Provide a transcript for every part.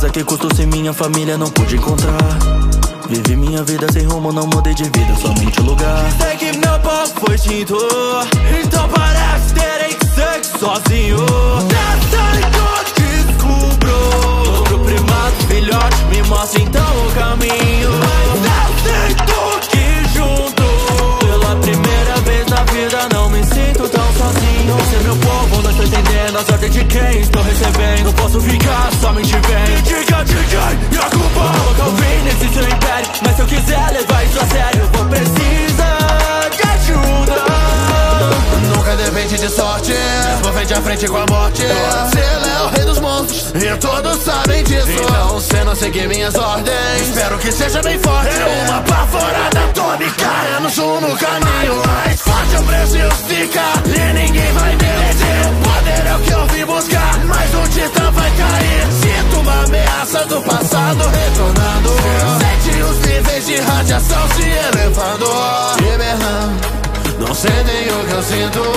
Mas a que custo se minha família não pude encontrar? Vivi minha vida sem rumo, não mudei de vida, somente lugar. Sei que meu pau foi extinto, então parece terem que ser sozinho. Nessa que descubro, outro primado filhote me mostra então o caminho. Mas aceito que junto, pela primeira vez na vida não me sinto tão sozinho. Você é meu povo, não estou entendendo a sorte de quem estou recebendo. Posso ficar Vou frente a frente com a morte. Você é o rei dos monstros. E todos sabem disso. Então cê não seguir minhas ordens. Espero que seja bem forte. Uma baforada atômica. Menos um no caminho. Mais forte o preço fica. E ninguém vai me eleger. O poder é o que eu vim buscar. Mais um titã vai cair. Sinto uma ameaça do passado retornando. Sente os níveis de radiação se elevando. Hibernando não sentem o que eu sinto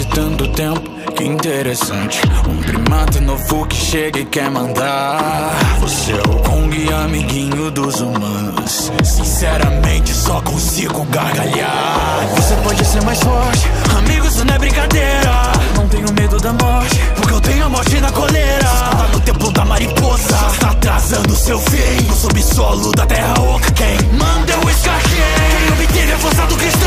de tanto tempo, que interessante. Um primata novo que chega e quer mandar. Você é o Kong, amiguinho dos humanos. Sinceramente, só consigo gargalhar. Você pode ser mais forte, amigo, isso não é brincadeira. Não tenho medo da morte, porque eu tenho a morte na coleira. Tá no templo da mariposa, tá atrasando seu fim. No subsolo da terra oca, quem manda é o Scarquei. Quem obteve a força do cristal.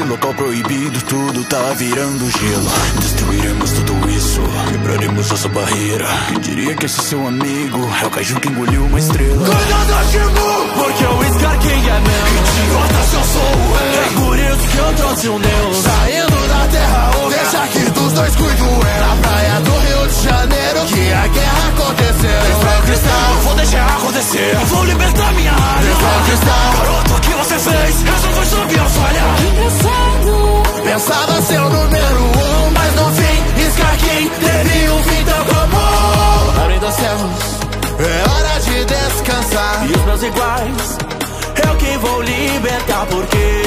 Nesse local proibido, tudo tá virando gelo. Destruiremos tudo isso, quebraremos nossa barreira. Quem diria que esse seu amigo é o caju que engoliu uma estrela? Porque o Scar King é meu. Idiota se eu sou o É rei por isso que eu trouxe um iguais, eu quem vou libertar. Porque